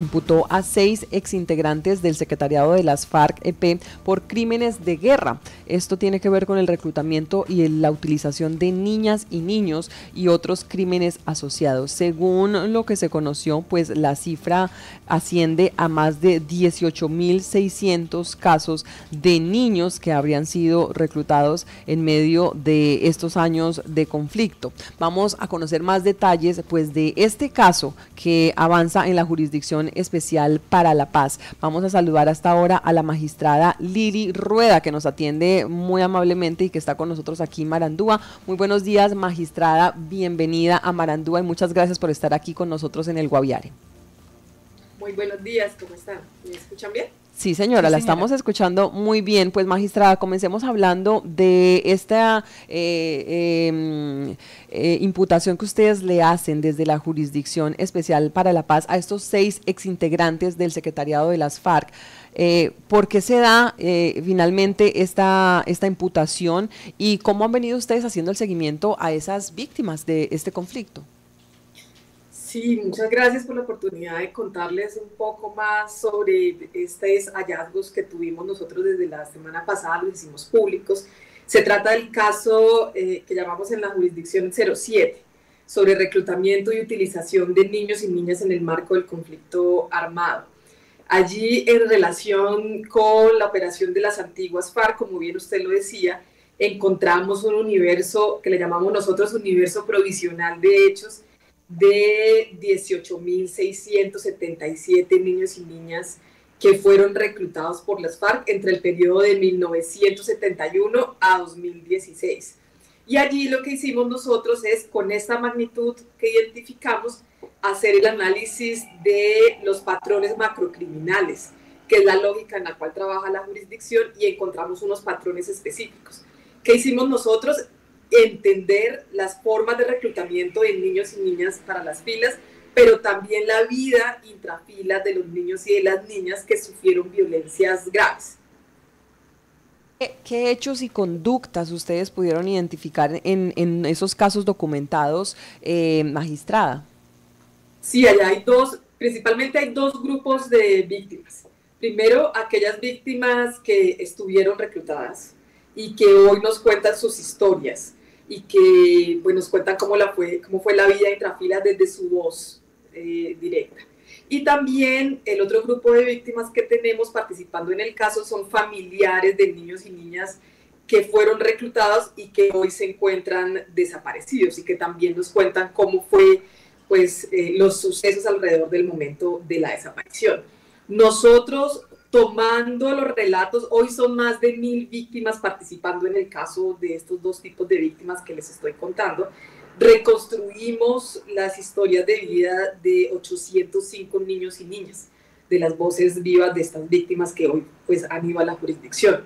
imputó a seis exintegrantes del secretariado de las FARC-EP por crímenes de guerra. Esto tiene que ver con el reclutamiento y la utilización de niñas y niños y otros crímenes asociados. Según lo que se conoció, pues la cifra asciende a más de 18.600 casos de niños que habrían sido reclutados en medio de estos años de conflicto. Vamos a conocer más detalles pues de este caso que avanza en la jurisdicción Especial para la Paz. Vamos a saludar hasta ahora a la magistrada Lili Rueda, que nos atiende muy amablemente y que está con nosotros aquí en Marandúa. Muy buenos días, magistrada. Bienvenida a Marandúa y muchas gracias por estar aquí con nosotros en el Guaviare. Muy buenos días, ¿cómo están? ¿Me escuchan bien? Sí, señora, la estamos escuchando muy bien. Pues, magistrada, comencemos hablando de esta eh, em, eh, imputación que ustedes le hacen desde la Jurisdicción Especial para la Paz a estos seis exintegrantes del Secretariado de las FARC. Eh, ¿Por qué se da finalmente esta, esta imputación y cómo han venido ustedes haciendo el seguimiento a esas víctimas de este conflicto? Sí, muchas gracias por la oportunidad de contarles un poco más sobre estos hallazgos que tuvimos nosotros desde la semana pasada, los hicimos públicos. Se trata del caso eh, que llamamos en la jurisdicción 07, sobre reclutamiento y utilización de niños y niñas en el marco del conflicto armado. Allí, en relación con la operación de las antiguas FARC, como bien usted lo decía, encontramos un universo que le llamamos nosotros universo provisional de hechos, de 18.677 niños y niñas que fueron reclutados por las FARC entre el periodo de 1971 a 2016. Y allí lo que hicimos nosotros es, con esta magnitud que identificamos, hacer el análisis de los patrones macrocriminales, que es la lógica en la cual trabaja la jurisdicción, y encontramos unos patrones específicos. ¿Qué hicimos nosotros? Entender las formas de reclutamiento de niños y niñas para las filas, pero también la vida intrafilas de los niños y de las niñas que sufrieron violencias graves. ¿Qué hechos y conductas ustedes pudieron identificar en, esos casos documentados, eh, magistrada? Sí, allá hay dos, principalmente hay dos grupos de víctimas. Primero, aquellas víctimas que estuvieron reclutadas y que hoy nos cuentan sus historias y que pues, nos cuentan cómo, fue, cómo fue la vida intrafila desde su voz eh, directa. Y también el otro grupo de víctimas que tenemos participando en el caso son familiares de niños y niñas que fueron reclutados y que hoy se encuentran desaparecidos y que también nos cuentan cómo fue pues eh, los sucesos alrededor del momento de la desaparición. Nosotros tomando los relatos, hoy son más de mil víctimas participando en el caso de estos dos tipos de víctimas que les estoy contando. Reconstruimos las historias de vida de 805 niños y niñas, de las voces vivas de estas víctimas que hoy pues, han ido a la jurisdicción.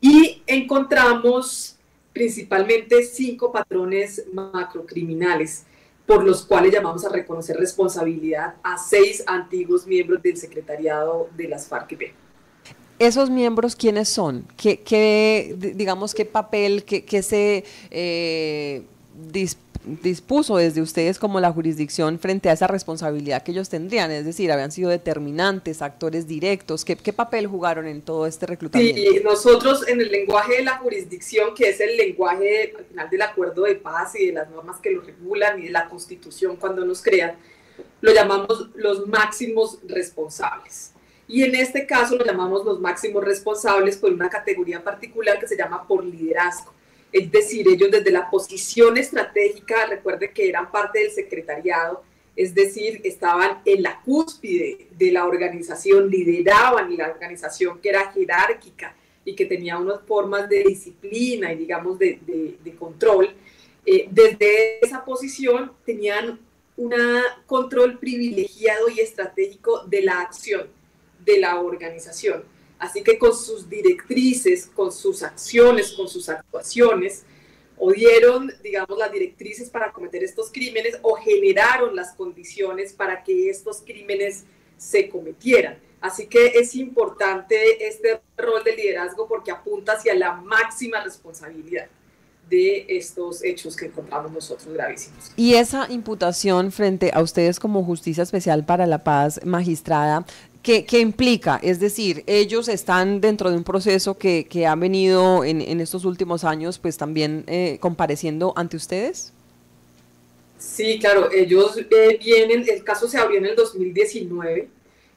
Y encontramos principalmente cinco patrones macrocriminales por los cuales llamamos a reconocer responsabilidad a seis antiguos miembros del secretariado de las FARC-EP. ¿Esos miembros quiénes son? ¿Qué, digamos, qué papel, qué, se eh, dispuso desde ustedes como la jurisdicción frente a esa responsabilidad que ellos tendrían? Es decir, habían sido determinantes, actores directos. ¿Qué, papel jugaron en todo este reclutamiento? Sí, nosotros en el lenguaje de la jurisdicción, que es el lenguaje al final del acuerdo de paz y de las normas que lo regulan y de la constitución cuando nos crean, lo llamamos los máximos responsables. Y en este caso lo llamamos los máximos responsables por una categoría particular que se llama por liderazgo. Es decir, ellos desde la posición estratégica, recuerde que eran parte del secretariado, es decir, estaban en la cúspide de la organización, lideraban la organización que era jerárquica y que tenía unas formas de disciplina y digamos de, control. Eh, desde esa posición tenían un control privilegiado y estratégico de la acción de la organización. Así que con sus directrices, con sus acciones, con sus actuaciones, o dieron, digamos, las directrices para cometer estos crímenes o generaron las condiciones para que estos crímenes se cometieran. Así que es importante este rol de liderazgo porque apunta hacia la máxima responsabilidad de estos hechos que encontramos nosotros gravísimos. Y esa imputación frente a ustedes como Justicia Especial para la Paz, magistrada, ¿qué, implica? Es decir, ellos están dentro de un proceso que, que ha venido en, en, estos últimos años, pues también eh, compareciendo ante ustedes. Sí, claro, ellos eh, vienen, el caso se abrió en el 2019.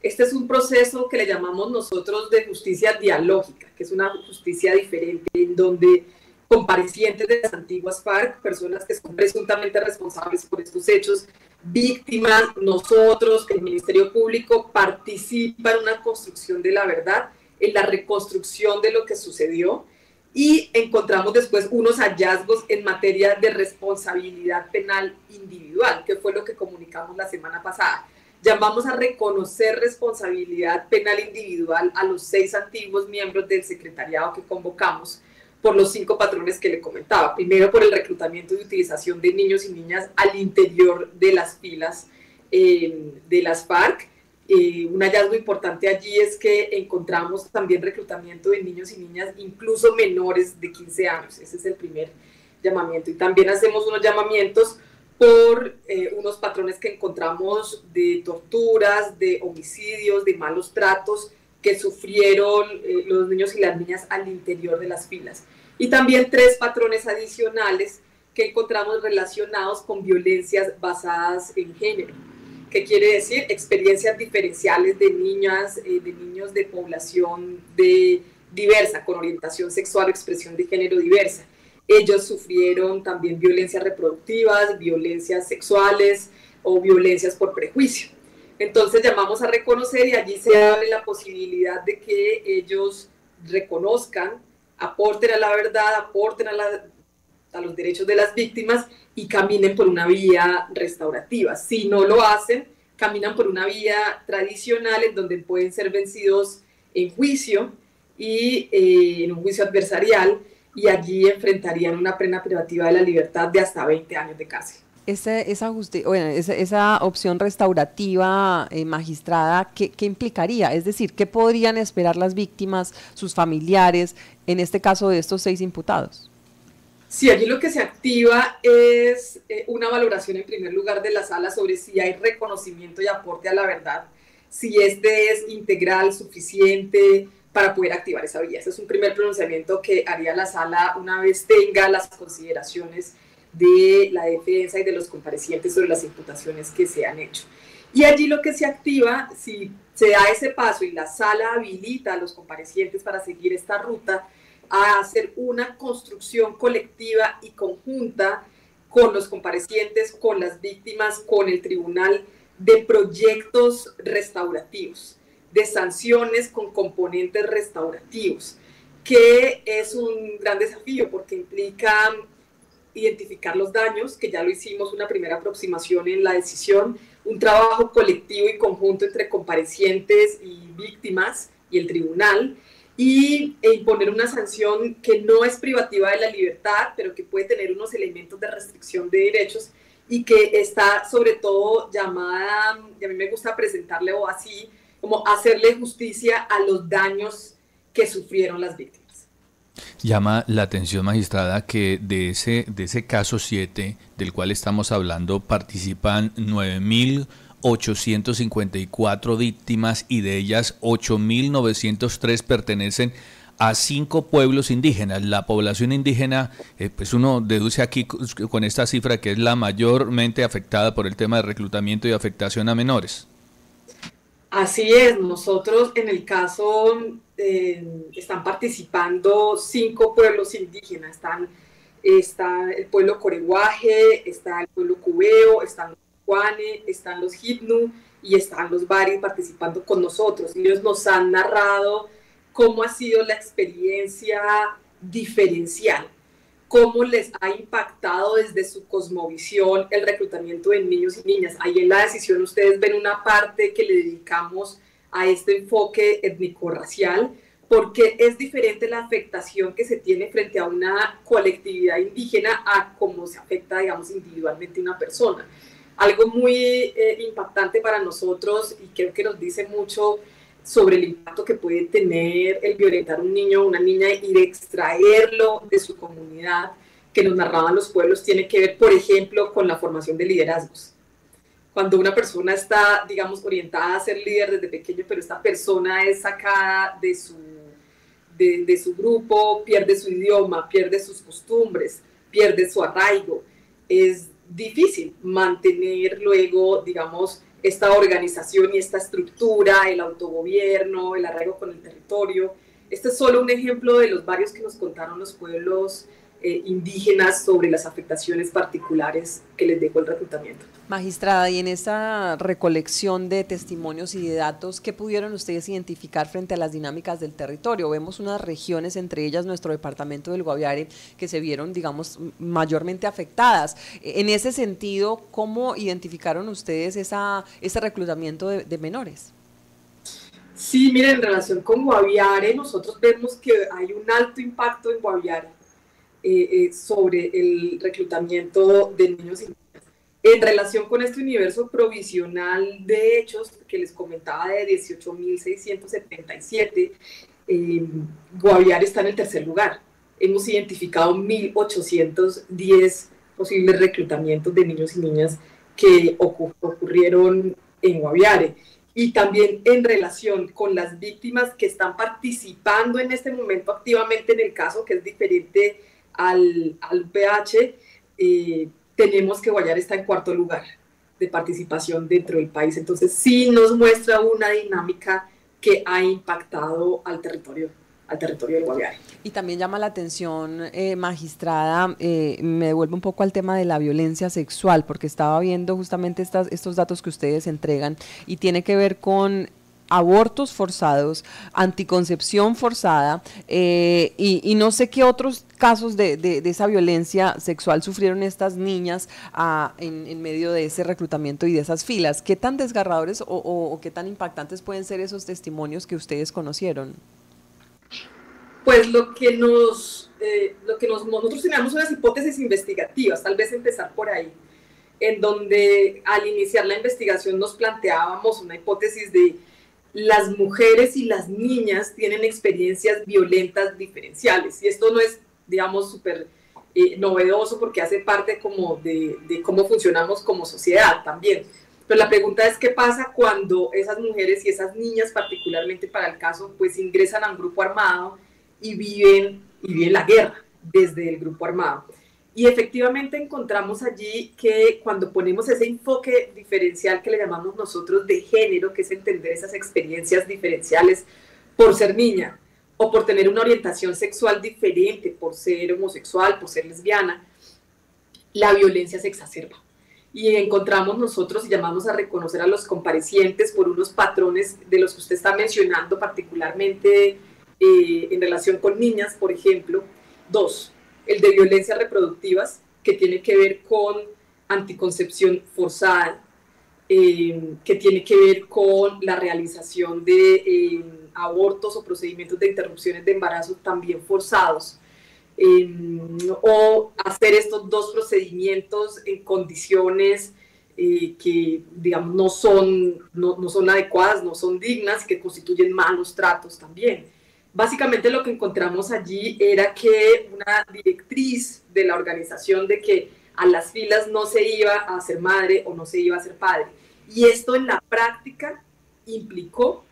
Este es un proceso que le llamamos nosotros de justicia dialógica, que es una justicia diferente en donde comparecientes de las antiguas FARC, personas que son presuntamente responsables por estos hechos, víctimas, nosotros, el Ministerio Público, participa en una construcción de la verdad, en la reconstrucción de lo que sucedió y encontramos después unos hallazgos en materia de responsabilidad penal individual, que fue lo que comunicamos la semana pasada. Llamamos a reconocer responsabilidad penal individual a los seis antiguos miembros del secretariado que convocamos por los cinco patrones que le comentaba. Primero, por el reclutamiento y utilización de niños y niñas al interior de las filas eh, de las FARC. Eh, un hallazgo importante allí es que encontramos también reclutamiento de niños y niñas, incluso menores de 15 años. Ese es el primer llamamiento. Y también hacemos unos llamamientos por eh, unos patrones que encontramos de torturas, de homicidios, de malos tratos que sufrieron eh, los niños y las niñas al interior de las filas. Y también tres patrones adicionales que encontramos relacionados con violencias basadas en género. ¿Qué quiere decir? Experiencias diferenciales de niñas, eh, de niños de población diversa, con orientación sexual o expresión de género diversa. Ellos sufrieron también violencias reproductivas, violencias sexuales o violencias por prejuicio. Entonces llamamos a reconocer y allí se abre la posibilidad de que ellos reconozcan, aporten a la verdad, aporten a, a los derechos de las víctimas y caminen por una vía restaurativa. Si no lo hacen, caminan por una vía tradicional en donde pueden ser vencidos en juicio y eh, en un juicio adversarial y allí enfrentarían una pena privativa de la libertad de hasta 20 años de cárcel esa, esa, esa, opción restaurativa eh, magistrada, ¿qué, implicaría? Es decir, ¿qué podrían esperar las víctimas, sus familiares, en este caso de estos seis imputados? Sí, allí lo que se activa es eh, una valoración en primer lugar de la sala sobre si hay reconocimiento y aporte a la verdad, si este es integral, suficiente para poder activar esa vía. Ese es un primer pronunciamiento que haría la sala una vez tenga las consideraciones de la defensa y de los comparecientes sobre las imputaciones que se han hecho. Y allí lo que se activa, si se da ese paso y la sala habilita a los comparecientes para seguir esta ruta, a hacer una construcción colectiva y conjunta con los comparecientes, con las víctimas, con el tribunal, de proyectos restaurativos, de sanciones con componentes restaurativos, que es un gran desafío porque implica identificar los daños, que ya lo hicimos una primera aproximación en la decisión, un trabajo colectivo y conjunto entre comparecientes y víctimas y el tribunal, y e imponer una sanción que no es privativa de la libertad, pero que puede tener unos elementos de restricción de derechos y que está sobre todo llamada, y a mí me gusta presentarle o así, como hacerle justicia a los daños que sufrieron las víctimas. Llama la atención, magistrada, que de ese, de ese caso 7 del cual estamos hablando participan 9.854 víctimas y de ellas 8.903 pertenecen a cinco pueblos indígenas. La población indígena, eh, pues uno deduce aquí con esta cifra que es la mayormente afectada por el tema de reclutamiento y afectación a menores. Así es, nosotros en el caso eh, están participando cinco pueblos indígenas, están, está el pueblo Coreguaje, está el pueblo Cubeo, están los Juane, están los Hipnu y están los Bari participando con nosotros. Ellos nos han narrado cómo ha sido la experiencia diferencial cómo les ha impactado desde su cosmovisión el reclutamiento de niños y niñas. Ahí en la decisión ustedes ven una parte que le dedicamos a este enfoque étnico-racial, porque es diferente la afectación que se tiene frente a una colectividad indígena a cómo se afecta, digamos, individualmente una persona. Algo muy eh, impactante para nosotros y creo que nos dice mucho sobre el impacto que puede tener el violentar a un niño o una niña y de extraerlo de su comunidad, que nos narraban los pueblos tiene que ver, por ejemplo, con la formación de liderazgos. Cuando una persona está, digamos, orientada a ser líder desde pequeño, pero esta persona es sacada de su, de, de su grupo, pierde su idioma, pierde sus costumbres, pierde su arraigo, es difícil mantener luego, digamos, esta organización y esta estructura, el autogobierno, el arraigo con el territorio. Este es solo un ejemplo de los varios que nos contaron los pueblos eh, indígenas sobre las afectaciones particulares que les dejó el reclutamiento. Magistrada, y en esta recolección de testimonios y de datos, ¿qué pudieron ustedes identificar frente a las dinámicas del territorio? Vemos unas regiones, entre ellas nuestro departamento del Guaviare, que se vieron, digamos, mayormente afectadas. En ese sentido, ¿cómo identificaron ustedes esa, ese reclutamiento de, menores? Sí, miren, en relación con Guaviare, nosotros vemos que hay un alto impacto en Guaviare eh, eh, sobre el reclutamiento de niños y. En relación con este universo provisional de hechos que les comentaba de 18.677, eh, Guaviare está en el tercer lugar. Hemos identificado 1.810 posibles reclutamientos de niños y niñas que ocurrieron en Guaviare y también en relación con las víctimas que están participando en este momento activamente en el caso, que es diferente al, al PH, eh, tenemos que Guayar está en cuarto lugar de participación dentro del país. Entonces sí nos muestra una dinámica que ha impactado al territorio al territorio del Guaviare. Y también llama la atención, eh, magistrada, eh, me devuelve un poco al tema de la violencia sexual, porque estaba viendo justamente estas, estos datos que ustedes entregan y tiene que ver con abortos forzados, anticoncepción forzada eh, y, no sé qué otros casos de, esa violencia sexual sufrieron estas niñas ah, en, medio de ese reclutamiento y de esas filas. ¿Qué tan desgarradores o, qué tan impactantes pueden ser esos testimonios que ustedes conocieron? Pues lo que nos, eh, lo que nos, nosotros teníamos unas hipótesis investigativas, tal vez empezar por ahí, en donde al iniciar la investigación nos planteábamos una hipótesis de las mujeres y las niñas tienen experiencias violentas diferenciales. Y esto no es, digamos, súper eh, novedoso porque hace parte como de, cómo funcionamos como sociedad también. Pero la pregunta es qué pasa cuando esas mujeres y esas niñas, particularmente para el caso, pues ingresan a un grupo armado y viven, y viven la guerra desde el grupo armado. Y efectivamente encontramos allí que cuando ponemos ese enfoque diferencial que le llamamos nosotros de género, que es entender esas experiencias diferenciales por ser niña o por tener una orientación sexual diferente, por ser homosexual, por ser lesbiana, la violencia se exacerba. Y encontramos nosotros y llamamos a reconocer a los comparecientes por unos patrones de los que usted está mencionando, particularmente eh, en relación con niñas, por ejemplo. Dos, el de violencias reproductivas, que tiene que ver con anticoncepción forzada, eh, que tiene que ver con la realización de eh, abortos o procedimientos de interrupciones de embarazo también forzados, eh, o hacer estos dos procedimientos en condiciones que, digamos, no son, no, no son adecuadas, no son dignas, que constituyen malos tratos también. Básicamente lo que encontramos allí era que una directriz de la organización de que a las filas no se iba a ser madre o no se iba a ser padre. Y esto en la práctica implicó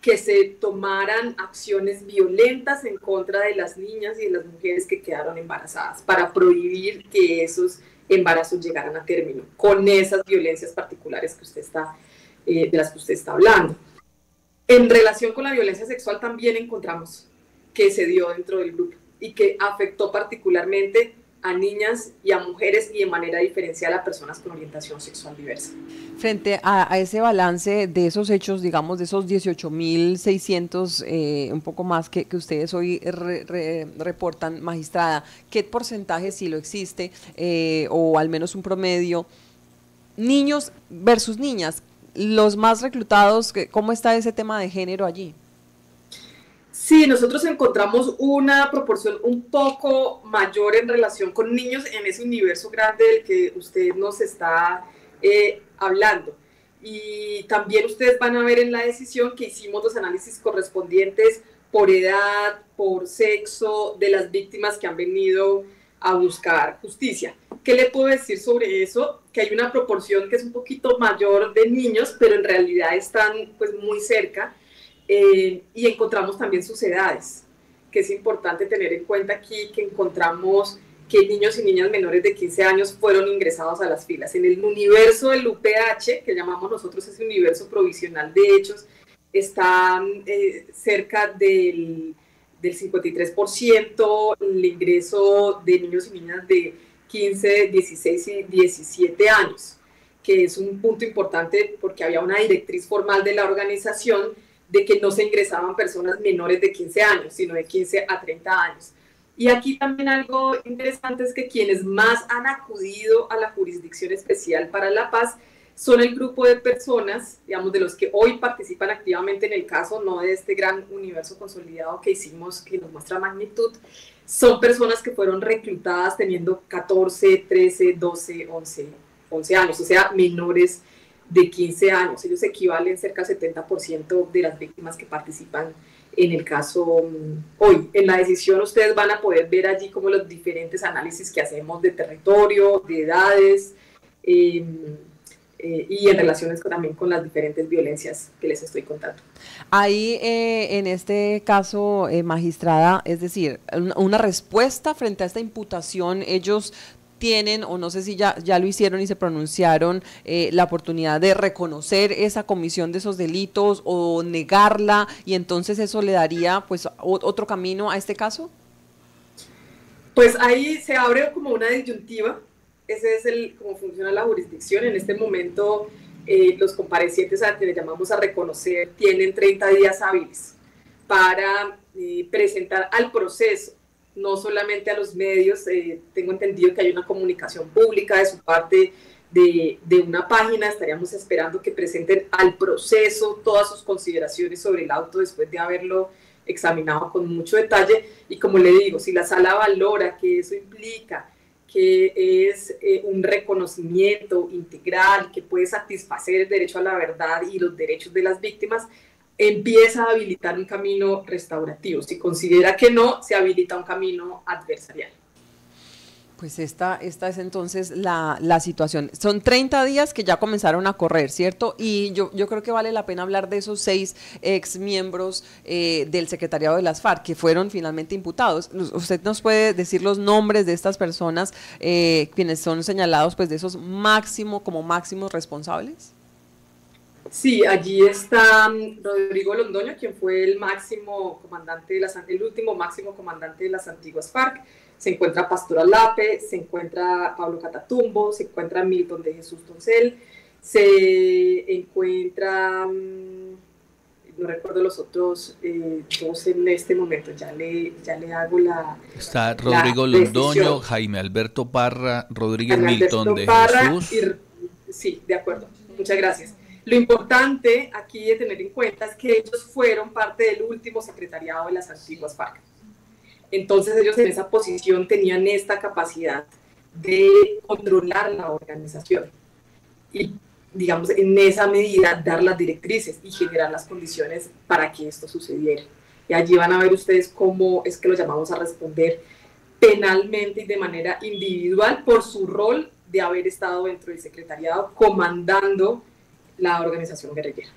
que se tomaran acciones violentas en contra de las niñas y de las mujeres que quedaron embarazadas para prohibir que esos embarazos llegaran a término con esas violencias particulares que usted está, eh, de las que usted está hablando. En relación con la violencia sexual también encontramos que se dio dentro del grupo y que afectó particularmente a niñas y a mujeres y de manera diferencial a personas con orientación sexual diversa. Frente a, ese balance de esos hechos, digamos, de esos 18.600, eh, un poco más que, ustedes hoy reportan, magistrada, ¿qué porcentaje, si lo existe, eh, o al menos un promedio, niños versus niñas? Los más reclutados, ¿cómo está ese tema de género allí? Sí, nosotros encontramos una proporción un poco mayor en relación con niños en ese universo grande del que usted nos está eh, hablando. Y también ustedes van a ver en la decisión que hicimos los análisis correspondientes por edad, por sexo de las víctimas que han venido a buscar justicia. ¿Qué le puedo decir sobre eso? Que hay una proporción que es un poquito mayor de niños, pero en realidad están pues muy cerca eh, y encontramos también sus edades, que es importante tener en cuenta aquí que encontramos que niños y niñas menores de 15 años fueron ingresados a las filas. En el universo del UPH, que llamamos nosotros ese universo provisional de hechos, está eh, cerca del, del 53% el ingreso de niños y niñas de 15, 16 y 17 años, que es un punto importante porque había una directriz formal de la organización de que no se ingresaban personas menores de 15 años, sino de 15 a 30 años. Y aquí también algo interesante es que quienes más han acudido a la Jurisdicción Especial para la Paz son el grupo de personas, digamos, de los que hoy participan activamente en el caso, no de este gran universo consolidado que hicimos, que nos muestra magnitud, son personas que fueron reclutadas teniendo 14, 13, 12, 11, 11 años, o sea, menores de 15 años. Ellos equivalen cerca al 70% de las víctimas que participan en el caso mm, hoy. En la decisión ustedes van a poder ver allí como los diferentes análisis que hacemos de territorio, de edades em, eh, y en relaciones también con las diferentes violencias que les estoy contando. Ahí, eh, en este caso, eh, magistrada, es decir, una respuesta frente a esta imputación, ellos tienen, o no sé si ya, ya lo hicieron y se pronunciaron, eh, la oportunidad de reconocer esa comisión de esos delitos o negarla y entonces eso le daría pues otro camino a este caso? Pues ahí se abre como una disyuntiva, ese es el cómo funciona la jurisdicción. En este momento eh, los comparecientes a que le llamamos a reconocer tienen 30 días hábiles para eh, presentar al proceso. No solamente a los medios, eh, tengo entendido que hay una comunicación pública de su parte de, de, una página, estaríamos esperando que presenten al proceso todas sus consideraciones sobre el auto después de haberlo examinado con mucho detalle. Y como le digo, si la sala valora que eso implica que es eh, un reconocimiento integral que puede satisfacer el derecho a la verdad y los derechos de las víctimas, empieza a habilitar un camino restaurativo. Si considera que no, se habilita un camino adversarial. Pues esta, esta es entonces la, la, situación. Son 30 días que ya comenzaron a correr, ¿cierto? Y yo, yo creo que vale la pena hablar de esos seis ex miembros eh, del secretariado de las FARC que fueron finalmente imputados. ¿Usted nos puede decir los nombres de estas personas eh, quienes son señalados pues de esos máximo como máximos responsables? Sí, allí está mm, Rodrigo Londoño, quien fue el máximo comandante de las, el último máximo comandante de las antiguas FARC. Se encuentra Pastor Alape, se encuentra Pablo Catatumbo, se encuentra Milton de Jesús Doncel, se encuentra, mm, no recuerdo los otros eh, dos en este momento, ya le, ya le hago la. Está Rodrigo Londoño, Jaime Alberto Parra, Rodríguez Milton de Jesús. sí, de acuerdo. Muchas gracias. Lo importante aquí de tener en cuenta es que ellos fueron parte del último secretariado de las antiguas FARC. Entonces ellos en esa posición tenían esta capacidad de controlar la organización y, digamos, en esa medida dar las directrices y generar las condiciones para que esto sucediera. Y allí van a ver ustedes cómo es que lo llamamos a responder penalmente y de manera individual por su rol de haber estado dentro del secretariado comandando la organización guerrillera.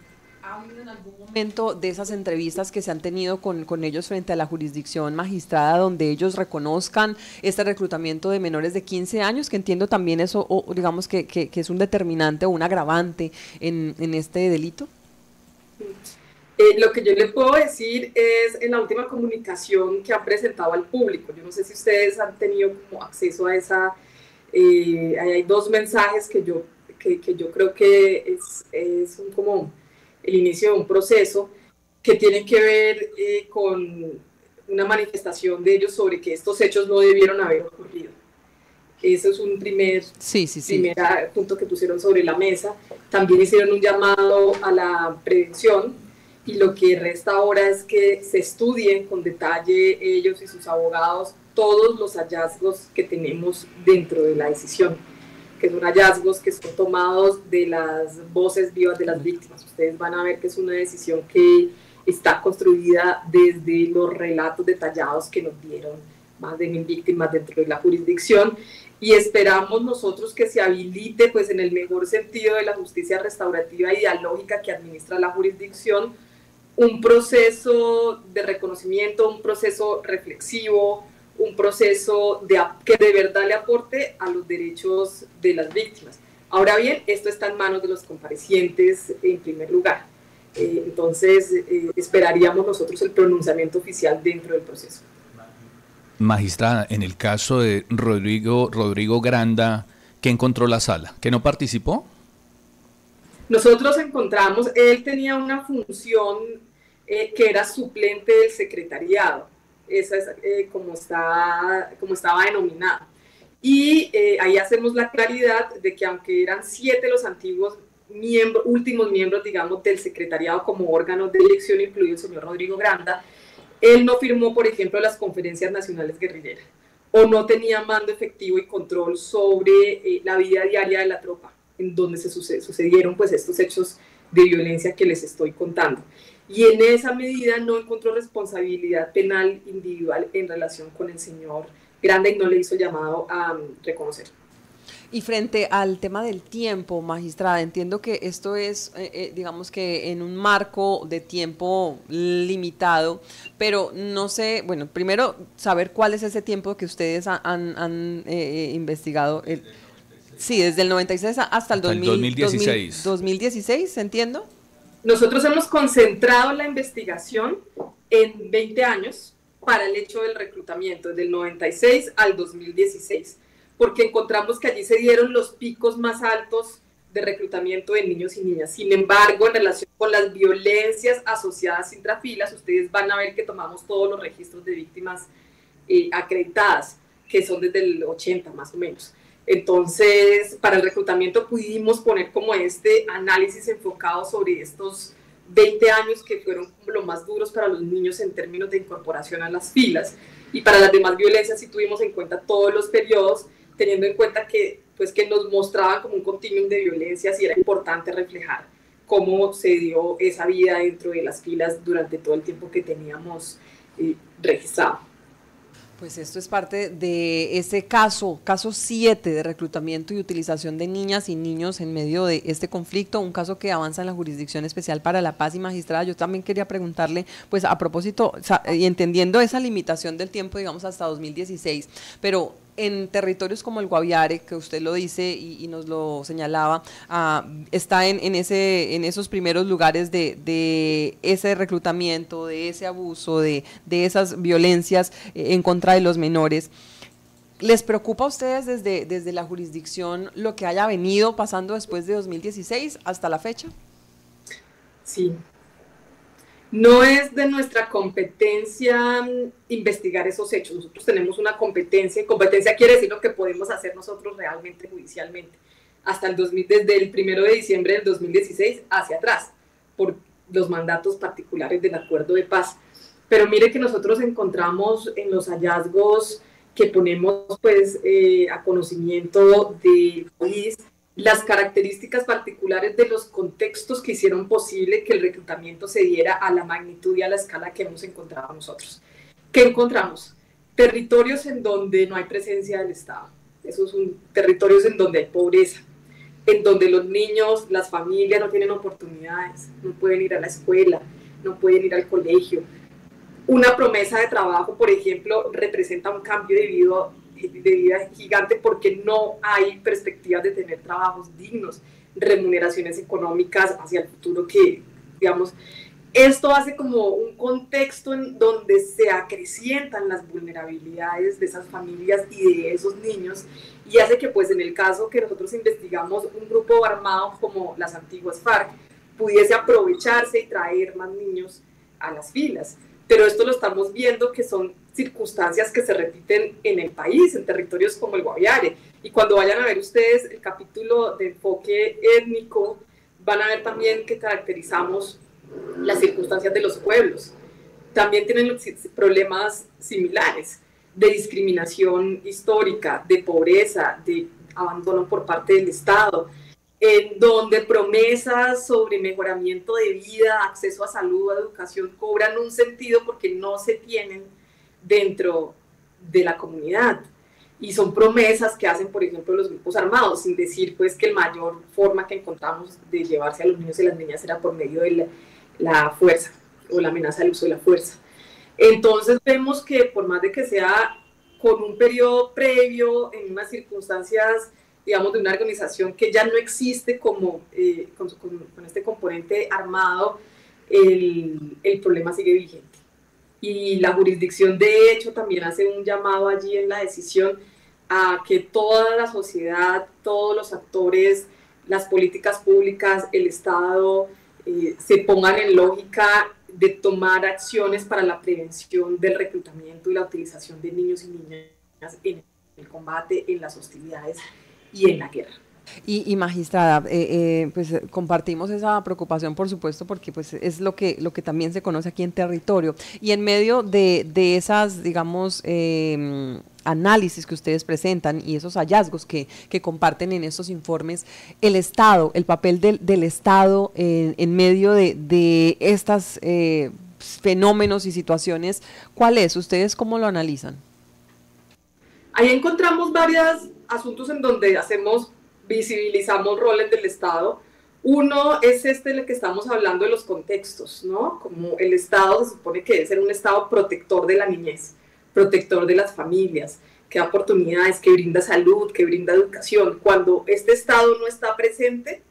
¿Ha habido en algún momento de esas entrevistas que se han tenido con, con, ellos frente a la jurisdicción magistrada donde ellos reconozcan este reclutamiento de menores de 15 años, que entiendo también eso, o, digamos que, que, es un determinante o un agravante en, en este delito? Eh, lo que yo le puedo decir es en la última comunicación que ha presentado al público. Yo no sé si ustedes han tenido como acceso a esa. Eh, hay dos mensajes que yo que, que yo creo que es, es un, como el inicio de un proceso que tiene que ver eh, con una manifestación de ellos sobre que estos hechos no debieron haber ocurrido. Ese es un primer, sí, sí, sí. primer ah, punto que pusieron sobre la mesa. También hicieron un llamado a la prevención y lo que resta ahora es que se estudien con detalle ellos y sus abogados todos los hallazgos que tenemos dentro de la decisión que son hallazgos que son tomados de las voces vivas de las víctimas. Ustedes van a ver que es una decisión que está construida desde los relatos detallados que nos dieron más de mil víctimas dentro de la jurisdicción y esperamos nosotros que se habilite, pues en el mejor sentido de la justicia restaurativa y dialógica que administra la jurisdicción, un proceso de reconocimiento, un proceso reflexivo, un proceso de, que de verdad le aporte a los derechos de las víctimas. Ahora bien, esto está en manos de los comparecientes en primer lugar. Eh, entonces, eh, esperaríamos nosotros el pronunciamiento oficial dentro del proceso. Magistrada, en el caso de Rodrigo, Rodrigo Granda, ¿qué encontró la sala? ¿Que no participó? Nosotros encontramos, él tenía una función eh, que era suplente del secretariado, esa es como, está, como estaba denominada. Y ahí hacemos la claridad de que aunque eran siete los antiguos miembros, últimos miembros, digamos, del secretariado como órgano de elección, incluido el señor Rodrigo Granda, él no firmó, por ejemplo, las conferencias nacionales guerrilleras o no tenía mando efectivo y control sobre eh, la vida diaria de la tropa, en donde se sucedieron pues estos hechos de violencia que les estoy contando. Y en esa medida no encontró responsabilidad penal individual en relación con el señor Granda y no le hizo llamado a um, reconocer. Y frente al tema del tiempo, magistrada, entiendo que esto es, eh, eh, digamos que en un marco de tiempo limitado, pero no sé, bueno, primero saber cuál es ese tiempo que ustedes han, eh, investigado. El, sí, desde el 96 hasta el, 2016. 2016, ¿entiendo? Nosotros hemos concentrado la investigación en 20 años para el hecho del reclutamiento, desde el 96 al 2016 porque encontramos que allí se dieron los picos más altos de reclutamiento de niños y niñas. Sin embargo, en relación con las violencias asociadas intrafilas, ustedes van a ver que tomamos todos los registros de víctimas eh, acreditadas, que son desde el 80 más o menos. Entonces, para el reclutamiento pudimos poner como este análisis enfocado sobre estos 20 años que fueron lo más duros para los niños en términos de incorporación a las filas. Y para las demás violencias sí tuvimos en cuenta todos los periodos teniendo en cuenta que, pues, que nos mostraban como un continuum de violencias y era importante reflejar cómo se dio esa vida dentro de las filas durante todo el tiempo que teníamos eh, registrado. Pues esto es parte de ese caso, caso 7 de reclutamiento y utilización de niñas y niños en medio de este conflicto, un caso que avanza en la Jurisdicción Especial para la Paz y Magistrada. Yo también quería preguntarle, pues a propósito, y entendiendo esa limitación del tiempo, digamos, hasta 2016, pero en territorios como el Guaviare, que usted lo dice y, nos lo señalaba, ah, está en, ese, en esos primeros lugares de, ese reclutamiento, de ese abuso, de, esas violencias eh, en contra de los menores. ¿Les preocupa a ustedes desde, desde la jurisdicción lo que haya venido pasando después de 2016 hasta la fecha? Sí, no es de nuestra competencia mm, investigar esos hechos. Nosotros tenemos una competencia, competencia quiere decir lo que podemos hacer nosotros realmente judicialmente, hasta el 2000, desde el primero de diciembre del 2016 hacia atrás, por los mandatos particulares del acuerdo de paz. Pero mire que nosotros encontramos en los hallazgos que ponemos pues eh, a conocimiento del país las características particulares de los contextos que hicieron posible que el reclutamiento se diera a la magnitud y a la escala que hemos encontrado nosotros. ¿Qué encontramos? Territorios en donde no hay presencia del Estado. Esos son territorios en donde hay pobreza, en donde los niños, las familias no tienen oportunidades, no pueden ir a la escuela, no pueden ir al colegio. Una promesa de trabajo, por ejemplo, representa un cambio de vida de vida gigante porque no hay perspectivas de tener trabajos dignos, remuneraciones económicas hacia el futuro que, digamos, esto hace como un contexto en donde se acrecientan las vulnerabilidades de esas familias y de esos niños y hace que pues en el caso que nosotros investigamos un grupo armado como las antiguas FARC pudiese aprovecharse y traer más niños a las filas. Pero esto lo estamos viendo que son circunstancias que se repiten en el país, en territorios como el Guaviare. Y cuando vayan a ver ustedes el capítulo de enfoque étnico, van a ver también que caracterizamos las circunstancias de los pueblos. También tienen problemas similares de discriminación histórica, de pobreza, de abandono por parte del Estado, en donde promesas sobre mejoramiento de vida, acceso a salud, a educación cobran un sentido porque no se tienen dentro de la comunidad. Y son promesas que hacen, por ejemplo, los grupos armados, sin decir pues que la mayor forma que encontramos de llevarse a los niños y las niñas era por medio de la, la fuerza o la amenaza del uso de la fuerza. Entonces vemos que por más de que sea con un periodo previo, en unas circunstancias, digamos, de una organización que ya no existe como eh, con, este componente armado, el, el, problema sigue vigente. Y la jurisdicción, de hecho, también hace un llamado allí en la decisión a que toda la sociedad, todos los actores, las políticas públicas, el Estado, eh, se pongan en lógica de tomar acciones para la prevención del reclutamiento y la utilización de niños y niñas en el combate, en las hostilidades y en la guerra. Y, magistrada, eh, eh, pues compartimos esa preocupación, por supuesto, porque pues es lo que, lo que también se conoce aquí en territorio. Y en medio de, de esas, digamos, eh, análisis que ustedes presentan y esos hallazgos que, comparten en estos informes, el Estado, el papel del, Estado en, medio de, estos eh, fenómenos y situaciones, ¿cuál es? ¿Ustedes cómo lo analizan? Ahí encontramos varios asuntos en donde hacemos, visibilizamos roles del Estado. Uno es este el que estamos hablando de los contextos, ¿no? Como el Estado se supone que debe ser un Estado protector de la niñez protector de las familias, que da oportunidades, que brinda salud, que brinda educación. Cuando este Estado no está presente,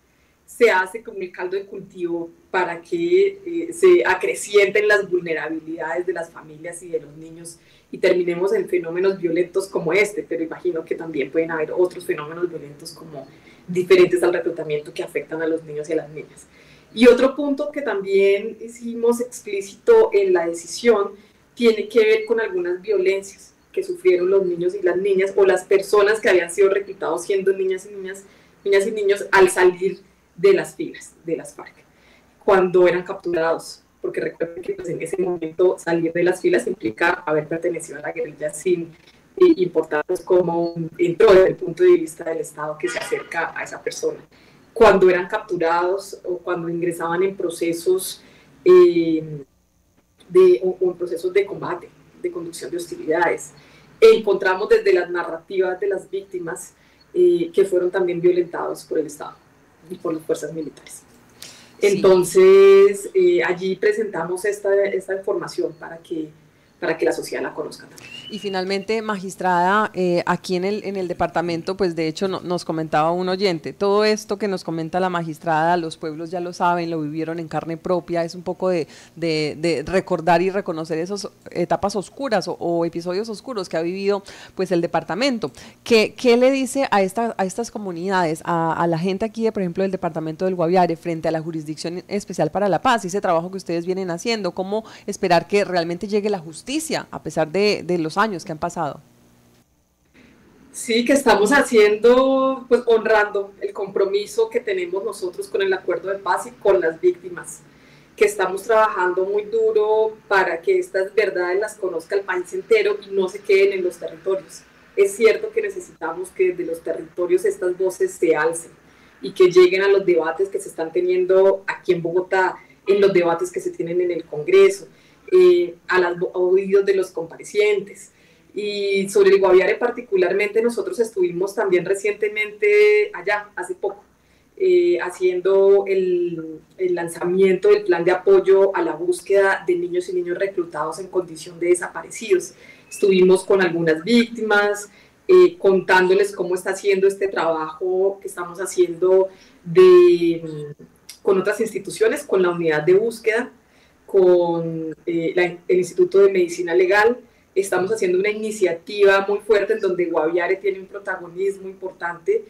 se hace como el caldo de cultivo para que eh, se acrecienten las vulnerabilidades de las familias y de los niños y terminemos en fenómenos violentos como este, pero imagino que también pueden haber otros fenómenos violentos como diferentes al reclutamiento que afectan a los niños y a las niñas. Y otro punto que también hicimos explícito en la decisión tiene que ver con algunas violencias que sufrieron los niños y las niñas o las personas que habían sido reclutados siendo niñas y niñas, niñas y niños al salir de las filas de las FARC, cuando eran capturados, porque recuerden que pues, en ese momento salir de las filas implica haber pertenecido a la guerrilla sin importar pues, cómo entró desde el punto de vista del Estado que se acerca a esa persona. Cuando eran capturados o cuando ingresaban en procesos eh, de, o, procesos de combate, de conducción de hostilidades. E encontramos desde las narrativas de las víctimas eh, que fueron también violentados por el Estado y por las fuerzas militares. Entonces, eh, allí presentamos esta, esta información para que para que la sociedad la conozca también. Y finalmente, magistrada, eh, aquí en el, en el departamento, pues de hecho nos comentaba un oyente, todo esto que nos comenta la magistrada, los pueblos ya lo saben, lo vivieron en carne propia, es un poco de, de, recordar y reconocer esas etapas oscuras o, episodios oscuros que ha vivido pues el departamento. ¿Qué, qué le dice a, esta, a estas comunidades, a, a, la gente aquí, de, por ejemplo, del departamento del Guaviare, frente a la Jurisdicción Especial para la Paz, ese trabajo que ustedes vienen haciendo? ¿Cómo esperar que realmente llegue la justicia? a pesar de, los años que han pasado. Sí, que estamos haciendo, pues honrando el compromiso que tenemos nosotros con el acuerdo de paz y con las víctimas, que estamos trabajando muy duro para que estas verdades las conozca el país entero y no se queden en los territorios. Es cierto que necesitamos que desde los territorios estas voces se alcen y que lleguen a los debates que se están teniendo aquí en Bogotá, en los debates que se tienen en el Congreso, eh, a los oídos de los comparecientes. Y sobre el Guaviare particularmente, nosotros estuvimos también recientemente allá, hace poco, eh, haciendo el, lanzamiento del plan de apoyo a la búsqueda de niños y niños reclutados en condición de desaparecidos. Estuvimos con algunas víctimas, eh, contándoles cómo está haciendo este trabajo que estamos haciendo de, con otras instituciones, con la unidad de búsqueda con eh, el Instituto de Medicina Legal. Estamos haciendo una iniciativa muy fuerte en donde Guaviare tiene un protagonismo importante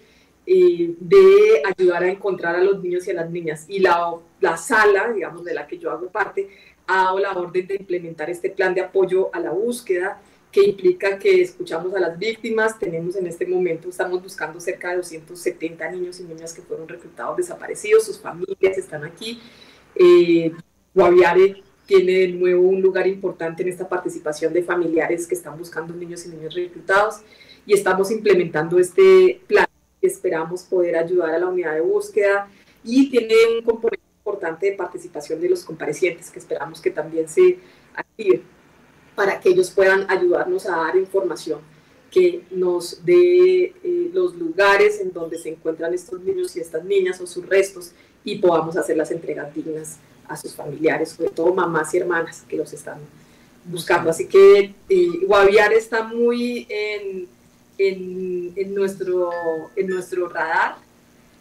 eh, de ayudar a encontrar a los niños y a las niñas. Y la, la sala, digamos, de la que yo hago parte, ha dado la orden de implementar este plan de apoyo a la búsqueda que implica que escuchamos a las víctimas. Tenemos en este momento, estamos buscando cerca de 270 niños y niñas que fueron reclutados desaparecidos, sus familias están aquí. Eh, Guaviare tiene de nuevo un lugar importante en esta participación de familiares que están buscando niños y niños reclutados y estamos implementando este plan. Esperamos poder ayudar a la unidad de búsqueda y tiene un componente importante de participación de los comparecientes que esperamos que también se active. para que ellos puedan ayudarnos a dar información que nos dé eh, los lugares en donde se encuentran estos niños y estas niñas o sus restos y podamos hacer las entregas dignas a sus familiares, sobre todo mamás y hermanas que los están buscando. Así que eh, Guaviare está muy en, en, en, nuestro, en nuestro radar,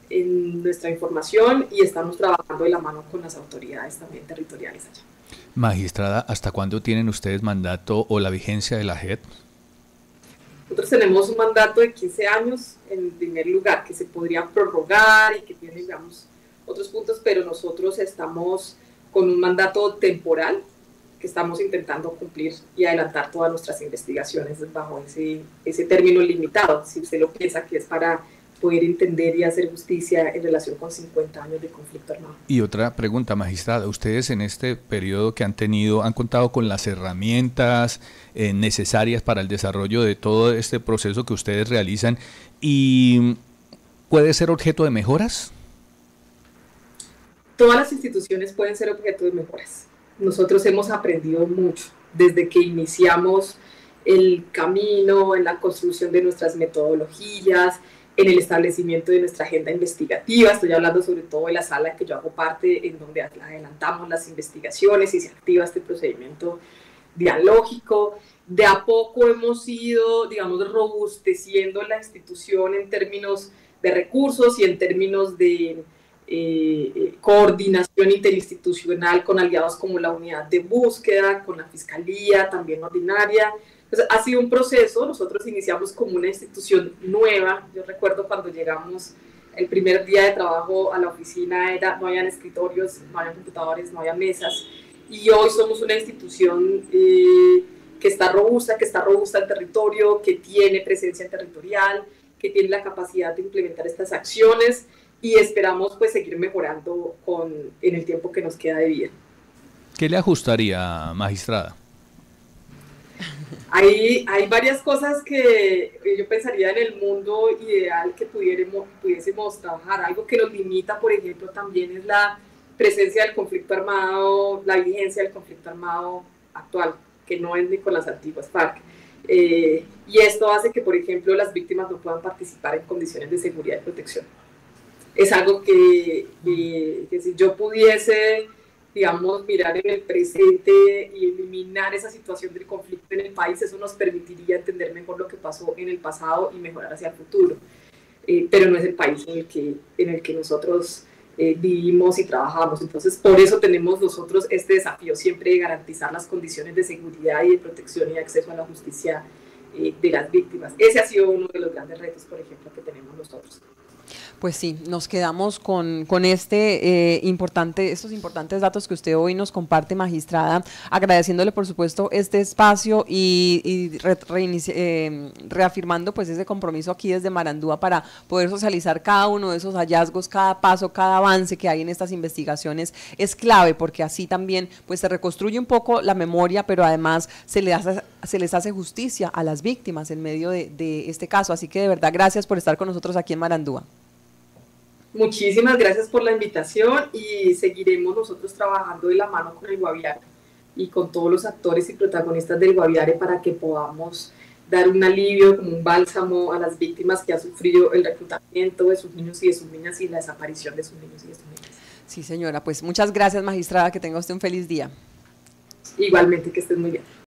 en nuestra información y estamos trabajando de la mano con las autoridades también territoriales allá. Magistrada, ¿hasta cuándo tienen ustedes mandato o la vigencia de la JEP? Nosotros tenemos un mandato de 15 años en primer lugar que se podría prorrogar y que tiene, digamos, otros puntos, pero nosotros estamos con un mandato temporal que estamos intentando cumplir y adelantar todas nuestras investigaciones bajo ese, ese término limitado, si usted lo piensa que es para poder entender y hacer justicia en relación con 50 años de conflicto armado. Y otra pregunta, magistrada, ustedes en este periodo que han tenido, han contado con las herramientas eh, necesarias para el desarrollo de todo este proceso que ustedes realizan y puede ser objeto de mejoras? Todas las instituciones pueden ser objeto de mejoras. Nosotros hemos aprendido mucho desde que iniciamos el camino en la construcción de nuestras metodologías, en el establecimiento de nuestra agenda investigativa. Estoy hablando sobre todo de la sala que yo hago parte, en donde adelantamos las investigaciones y se activa este procedimiento dialógico. De a poco hemos ido, digamos, robusteciendo la institución en términos de recursos y en términos de eh, coordinación interinstitucional con aliados como la unidad de búsqueda, con la fiscalía también ordinaria, ha sido un proceso, nosotros iniciamos como una institución nueva, yo recuerdo cuando llegamos el primer día de trabajo a la oficina era, no habían escritorios, no había computadores, no había mesas, y hoy somos una institución eh, que está robusta, que está robusta en territorio, que tiene presencia territorial, que tiene la capacidad de implementar estas acciones y esperamos pues seguir mejorando con, en el tiempo que nos queda de vida. ¿Qué le ajustaría, magistrada? Hay, hay varias cosas que yo pensaría en el mundo ideal que pudiéramos, pudiésemos trabajar. Algo que nos limita, por ejemplo, también es la presencia del conflicto armado, la vigencia del conflicto armado actual, que no es ni con las antiguas FARC. Eh, y esto hace que, por ejemplo, las víctimas no puedan participar en condiciones de seguridad y protección. Es algo que, que si yo pudiese digamos, mirar en el presente y eliminar esa situación del conflicto en el país, eso nos permitiría entender mejor lo que pasó en el pasado y mejorar hacia el futuro. Eh, pero no es el país en el que, en el que nosotros eh, vivimos y trabajamos. Entonces, por eso tenemos nosotros este desafío siempre de garantizar las condiciones de seguridad y de protección y de acceso a la justicia eh, de las víctimas. Ese ha sido uno de los grandes retos, por ejemplo, que tenemos nosotros. Pues sí, nos quedamos con, con este eh, importante, estos importantes datos que usted hoy nos comparte, magistrada, agradeciéndole por supuesto este espacio y, eh, reafirmando pues ese compromiso aquí desde Marandúa para poder socializar cada uno de esos hallazgos, cada paso, cada avance que hay en estas investigaciones es clave porque así también pues se reconstruye un poco la memoria, pero además se les hace, se les hace justicia a las víctimas en medio de, de este caso. Así que de verdad gracias por estar con nosotros aquí en Marandúa. Muchísimas gracias por la invitación y seguiremos nosotros trabajando de la mano con el Guaviare y con todos los actores y protagonistas del Guaviare para que podamos dar un alivio, como un bálsamo a las víctimas que han sufrido el reclutamiento de sus niños y de sus niñas y la desaparición de sus niños y de sus niñas. Sí, señora, pues muchas gracias, magistrada, que tenga usted un feliz día. Igualmente, que estés muy bien.